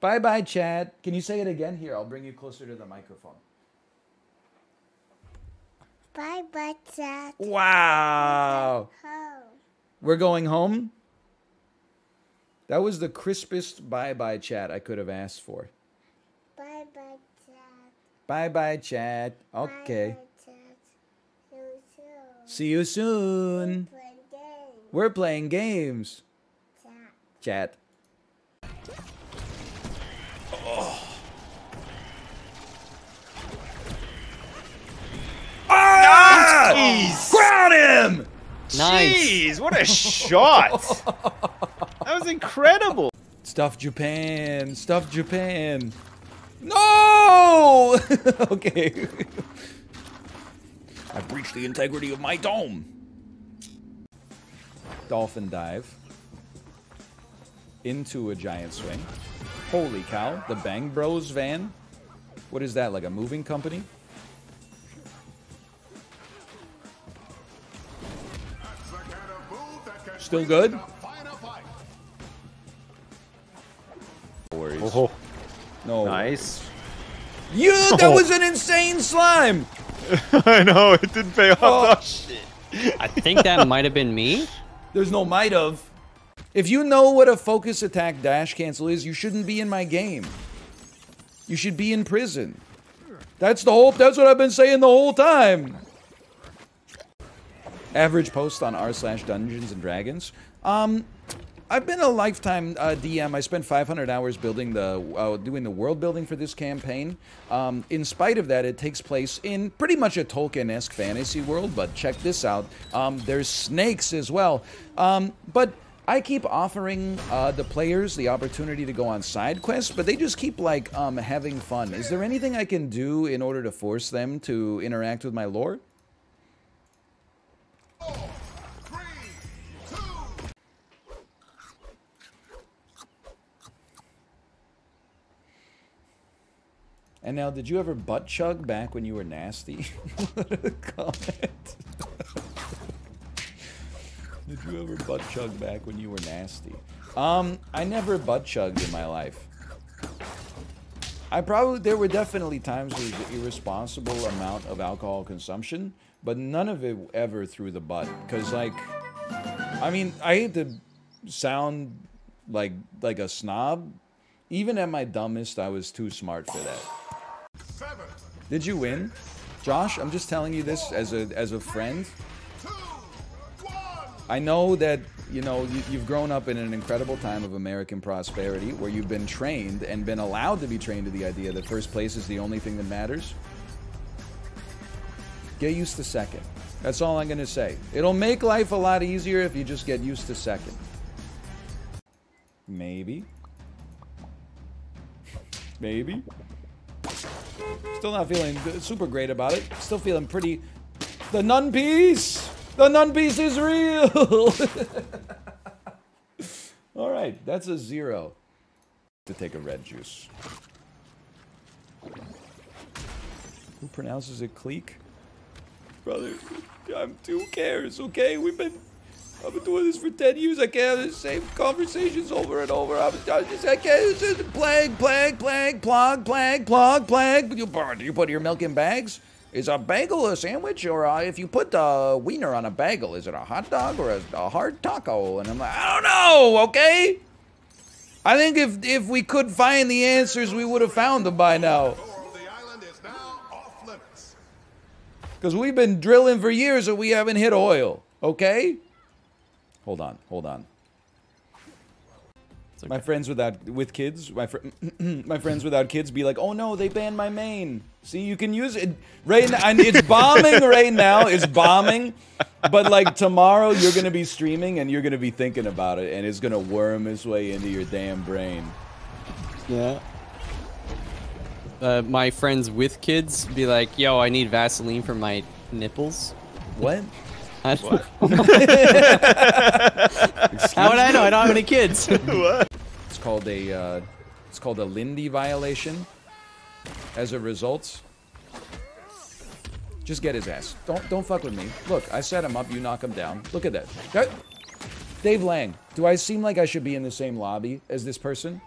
Bye bye, Chad. Can you say it again? Here, I'll bring you closer to the microphone. Bye bye, Chad. Wow. We're going home? That was the crispest bye bye chat I could have asked for. Bye bye, Chad. Bye bye, chat. Okay. Bye bye, chat. See you soon. See you soon. Play game. We're playing games. Chat. Chat. Jeez. Ground him! Nice. Jeez, what a shot! that was incredible. Stuff Japan. Stuff Japan. No! okay. I breached the integrity of my dome. Dolphin dive. Into a giant swing. Holy cow. The Bang Bros van. What is that, like a moving company? Still good? No worries. Oh, oh. No. nice. Yeah, that was an insane slime. I know it didn't pay off. Oh. Oh, shit. I think that might have been me. There's no might of. If you know what a focus attack dash cancel is, you shouldn't be in my game. You should be in prison. That's the whole. That's what I've been saying the whole time. Average post on r slash Dungeons and Dragons. Um, I've been a lifetime uh, DM. I spent 500 hours building the uh, doing the world building for this campaign. Um, in spite of that, it takes place in pretty much a Tolkien-esque fantasy world. But check this out: um, there's snakes as well. Um, but I keep offering uh, the players the opportunity to go on side quests, but they just keep like um, having fun. Is there anything I can do in order to force them to interact with my lore? And now, did you ever butt chug back when you were nasty? Comment. did you ever butt chug back when you were nasty? Um, I never butt chugged in my life. I probably there were definitely times an irresponsible amount of alcohol consumption, but none of it ever through the butt. Cause like, I mean, I hate to sound like like a snob. Even at my dumbest, I was too smart for that. Did you win? Josh, I'm just telling you this as a as a friend. I know that, you know, you, you've grown up in an incredible time of American prosperity where you've been trained and been allowed to be trained to the idea that first place is the only thing that matters. Get used to second. That's all I'm going to say. It'll make life a lot easier if you just get used to second. Maybe. Maybe. Still not feeling super great about it. Still feeling pretty. The None Piece! The None Piece is real! Alright, that's a zero. To take a red juice. Who pronounces it clique? Brother, I'm, who cares, okay? We've been. I've been doing this for 10 years. I can't have the same conversations over and over. I'm I just, I can't. It's just plague, plague, plague, plug, plague, plug, plague. You, do you put your milk in bags? Is a bagel a sandwich? Or uh, if you put the wiener on a bagel, is it a hot dog or a, a hard taco? And I'm like, I don't know, okay? I think if, if we could find the answers, we would have found them by now. Because we've been drilling for years and we haven't hit oil, okay? Hold on, hold on. My friends without with kids, my fr- my friends without kids be like, "Oh no, they banned my main." See, you can use it right now. And it's bombing right now. It's bombing, but like tomorrow, you're gonna be streaming and you're gonna be thinking about it, and it's gonna worm its way into your damn brain. Yeah. Uh, my friends with kids be like, "Yo, I need Vaseline for my nipples." What? I don't- How would I know? I don't have any kids. It's called a uh, it's called a Lindy violation. As a result, just get his ass. Don't don't fuck with me. Look, I set him up. You knock him down. Look at that. That- Dave Lang. Do I seem like I should be in the same lobby as this person?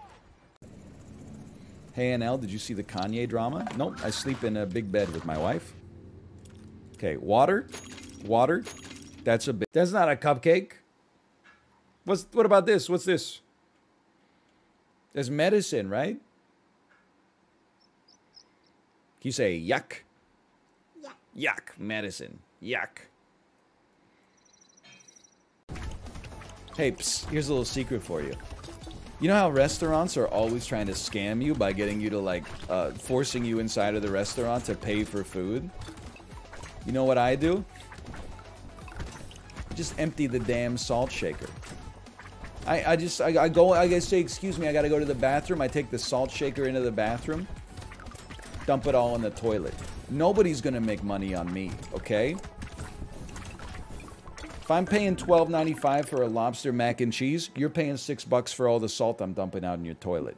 Hey NL, did you see the Kanye drama? Nope, I sleep in a big bed with my wife. Okay, water, water. That's a bit. That's not a cupcake. What's what about this? What's this? There's medicine, right? Can you say yuck? Yeah. Yuck, medicine. Yuck. Hey, psst, here's a little secret for you. You know how restaurants are always trying to scam you by getting you to like uh, forcing you inside of the restaurant to pay for food? You know what I do? Just empty the damn salt shaker. I, I just I, I go I say excuse me I gotta go to the bathroom. I take the salt shaker into the bathroom dump it all in the toilet. Nobody's gonna make money on me okay? If I'm paying $12.95 for a lobster mac and cheese you're paying six bucks for all the salt I'm dumping out in your toilet.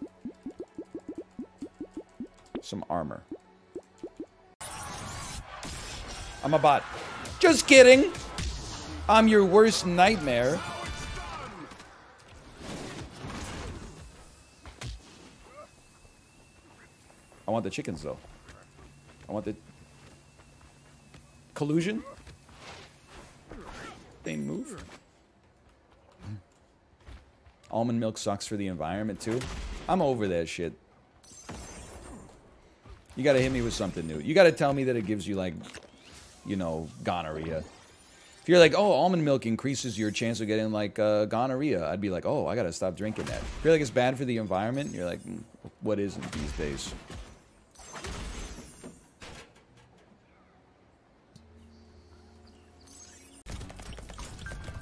Some armor. I'm a bot. Just kidding I'm your worst nightmare I want the chickens though. I want the collusion. They move. Almond milk sucks for the environment too. I'm over that shit. You gotta hit me with something new. You gotta tell me that it gives you like, you know, gonorrhea. If you're like, oh, almond milk increases your chance of getting like uh, gonorrhea, I'd be like, oh, I gotta stop drinking that. If you're like it's bad for the environment, you're like, mm, what isn't these days?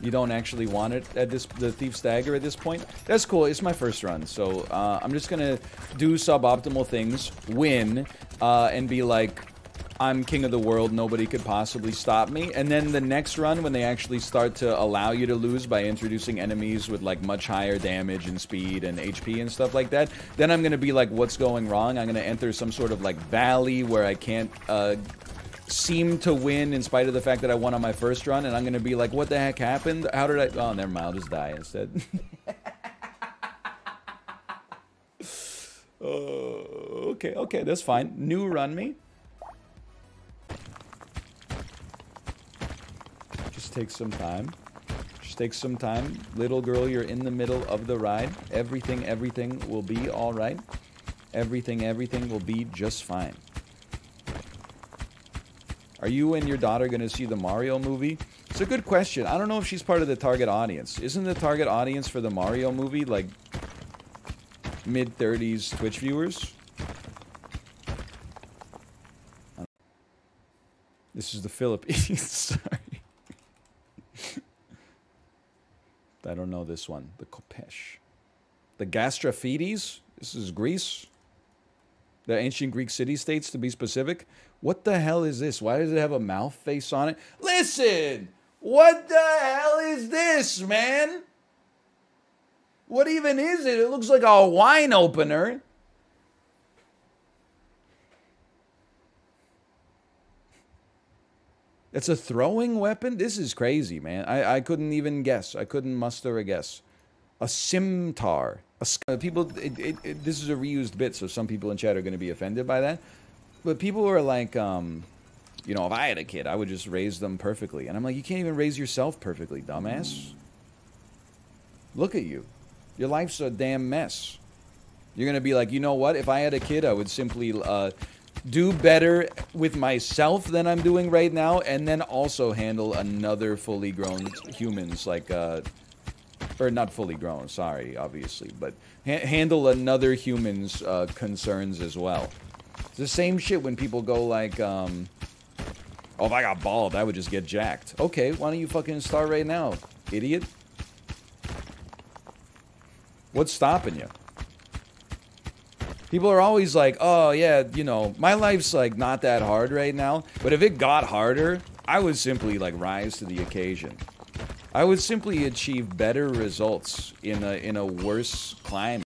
You don't actually want it at this the thief's dagger at this point. That's cool. It's my first run, so uh, I'm just gonna do suboptimal things, win, uh, and be like, I'm king of the world. Nobody could possibly stop me. And then the next run, when they actually start to allow you to lose by introducing enemies with like much higher damage and speed and HP and stuff like that, then I'm gonna be like, what's going wrong? I'm gonna enter some sort of like valley where I can't uh, seem to win in spite of the fact that I won on my first run, and I'm gonna be like, what the heck happened? How did I? Oh, never mind. I'll just die instead. uh, okay, okay, that's fine. New run me. Just take some time. Just take some time. Little girl, you're in the middle of the ride. Everything, everything will be alright. Everything, everything will be just fine. Are you and your daughter going to see the Mario movie? It's a good question. I don't know if she's part of the target audience. Isn't the target audience for the Mario movie like mid 30s Twitch viewers? This is the Philippines. Sorry. I don't know this one. The Khopesh. The Gastrophetes? This is Greece? The ancient Greek city-states, to be specific? What the hell is this? Why does it have a mouth face on it? Listen! What the hell is this, man? What even is it? It looks like a wine opener. It's a throwing weapon? This is crazy, man. I, I couldn't even guess. I couldn't muster a guess. A scimitar. A, uh, people, it, it, it, this is a reused bit, so some people in chat are going to be offended by that. But people are like, um, you know, if I had a kid, I would just raise them perfectly. And I'm like, you can't even raise yourself perfectly, dumbass. Look at you. Your life's a damn mess. You're going to be like, you know what? If I had a kid, I would simply uh, do better with myself than I'm doing right now, and then also handle another fully grown humans, like, uh, or not fully grown, sorry, obviously, but ha handle another human's uh, concerns as well. It's the same shit when people go like, um, oh, if I got bald, I would just get jacked. Okay, why don't you fucking start right now, idiot? What's stopping you? People are always like, oh, yeah, you know, my life's like not that hard right now. But if it got harder, I would simply like rise to the occasion. I would simply achieve better results in a, in a worse climate.